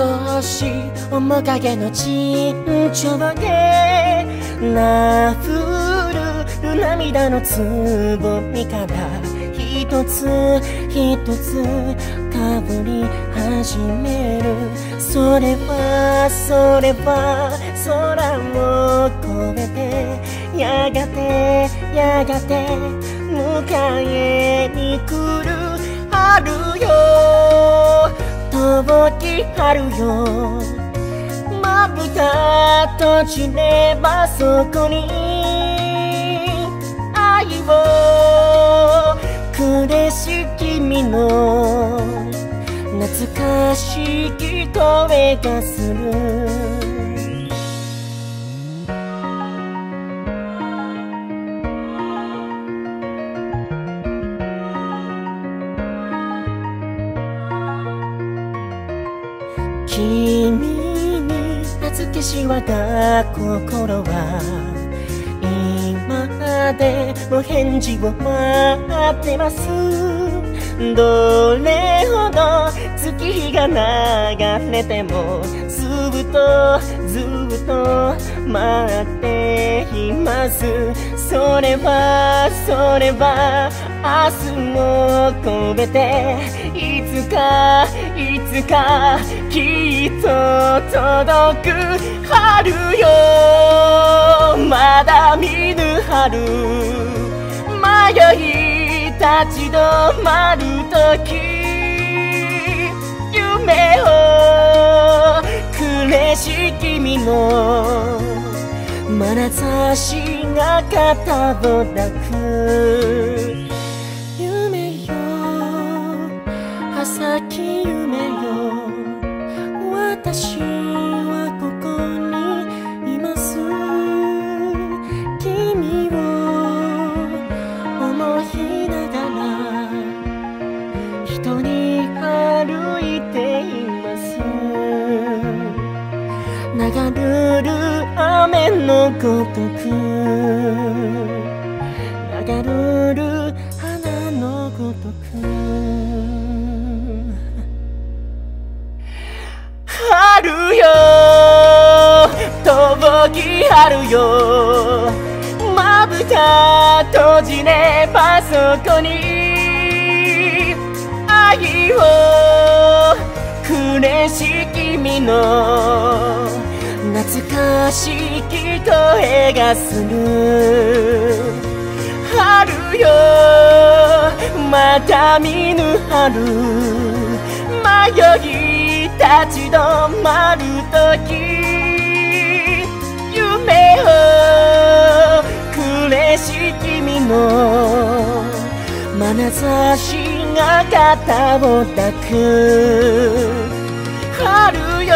少し面影の沈丁でなふる涙のつぼみから一つ一つかぶり始める。それはそれは空を越えてやがてやがて迎えに来る春よ。ぼき春よ。まぶた閉じればそこに愛をくれし君の懐かしい声がする。君に預けし我が心は今でも返事を待ってます。どれほど月日が流れてもずっとずっと待っています。それはそれは明日も込めて。いつかいつかきっと届く春よ。まだ見ぬ春。迷い立ち止まる時。夢を。くれし君の。眼差しが肩を抱く。夢よ。葉咲夢よ。君を思いながら一人歩いています流れる雨のごとく流れる花のごとく春よ遠き春よ閉じればそこに。愛をくれし君の。懐かしき声がする。春よまた見ぬ春。迷い立ち止まる時。し君の眼差しが肩を抱く春よ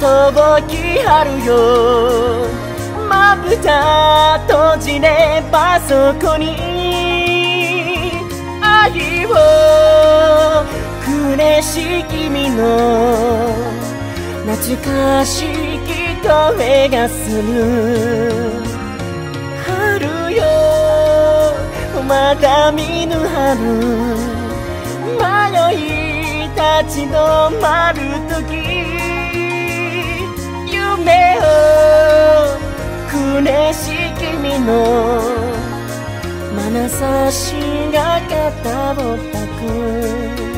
遠き春よまぶた閉じればそこに愛をくれし君の懐かしき声がする春よ。まだ見ぬ春。迷い立ち止まる時。夢を。くれし君の。眼差しが肩を抱く。